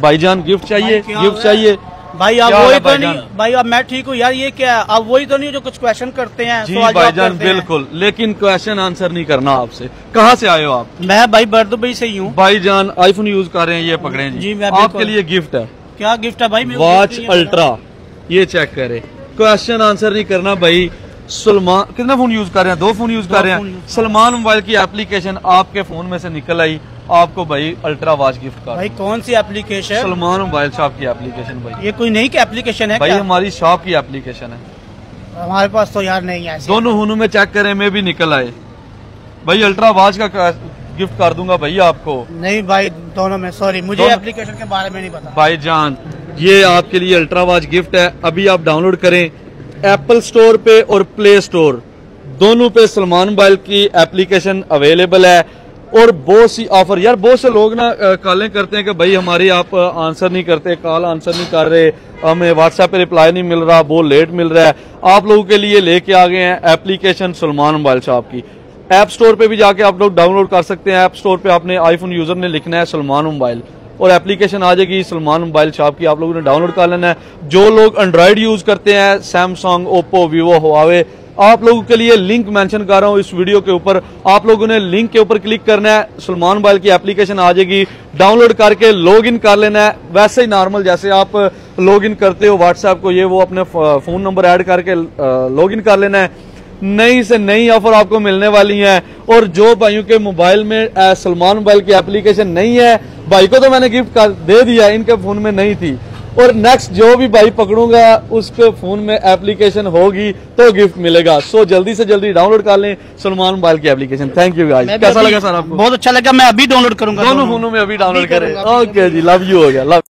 भाईजान गिफ्ट चाहिए गिफ्ट चाहिए। भाई आप वही तो नहीं भाई अब मैं ठीक हूँ यार ये क्या है? आप वही तो नहीं जो कुछ क्वेश्चन करते हैं जी भाईजान करते हैं। बिल्कुल। लेकिन क्वेश्चन आंसर नहीं करना आपसे। कहाँ से आए हो आप? मैं भाई बर्दुबई से ही हूँ। भाईजान आईफोन यूज़ कर रहे हैं ये पकड़े जी, जी, मैं आपके लिए गिफ्ट है। क्या गिफ्ट है भाई? वॉच अल्ट्रा ये चेक करे। क्वेश्चन आंसर नहीं करना भाई। सलमान कितना फ़ोन यूज़ कर रहे हैं? दो फ़ोन यूज़ कर रहे हैं। सलमान मोबाइल की एप्लीकेशन आपके फ़ोन में से निकल आई। आपको भाई अल्ट्रा वॉच गिफ्ट। कर भाई कौन सी एप्लीकेशन सलमान मोबाइल शॉप की एप्लीकेशन भाई। ये कोई नई एप्लीकेशन है भाई क्या? हमारी शॉप की एप्लीकेशन है। हमारे पास तो यार नहीं है दोनों फोनों में चेक करें में भी निकल आए। भाई अल्ट्रा वॉच का गिफ्ट कर दूँगा भाई आपको। नहीं भाई दोनों में सॉरी मुझे एप्लीकेशन के बारे में नहीं पता। भाईजान ये आपके लिए अल्ट्रा वॉच गिफ्ट है। अभी आप डाउनलोड करें। एप्पल स्टोर पे और प्ले स्टोर दोनों पे सलमान मोबाइल की एप्लीकेशन अवेलेबल है और बहुत सी ऑफ़र यार, बहुत से लोग ना कॉलें करते हैं कि भाई हमारी आप आंसर नहीं करते कॉल आंसर नहीं कर रहे, हमें व्हाट्सएप पे रिप्लाई नहीं मिल रहा, बहुत लेट मिल रहा है। आप लोगों के लिए लेके आ गए हैं एप्लीकेशन सलमान मोबाइल शॉप की. ऐप स्टोर पे भी जाके आप लोग डाउनलोड कर सकते हैं। ऐप स्टोर पे आपने आईफोन यूज़र ने लिखना है सलमान मोबाइल और एप्लीकेशन आ जाएगी सलमान मोबाइल शॉप की। आप लोगों ने डाउनलोड कर लेना है। जो लोग एंड्रॉयड यूज़ करते हैं सैमसंग ओप्पो वीवो हुआवे आप लोगों के लिए लिंक मेंशन कर रहा हूँ इस वीडियो के ऊपर। आप लोगों ने लिंक के ऊपर क्लिक करना है। सलमान मोबाइल की एप्लीकेशन आ जाएगी। डाउनलोड करके लॉग इन कर लेना है। वैसे ही नॉर्मल जैसे आप लॉग इन करते हो व्हाट्सएप को ये वो अपने फ़ोन नंबर ऐड करके लॉग इन कर लेना है। नई से नई ऑफ़र आपको मिलने वाली है। और जो भाइयों के मोबाइल में सलमान मोबाइल की एप्लीकेशन नहीं है भाई को तो मैंने गिफ्ट कर दे दिया इनके फ़ोन में नहीं थी। और नेक्स्ट जो भी भाई पकड़ूँगा उसके फ़ोन में एप्लीकेशन होगी तो गिफ्ट मिलेगा। सो जल्दी से जल्दी डाउनलोड कर लें सलमान मोबाइल की एप्लीकेशन थैंक यू गाइस कैसा लगा सर आपको? बहुत अच्छा लगा मैं अभी डाउनलोड करूँगा दोनों फोनों में अभी डाउनलोड करें। ओके जी लव यू हो गया लव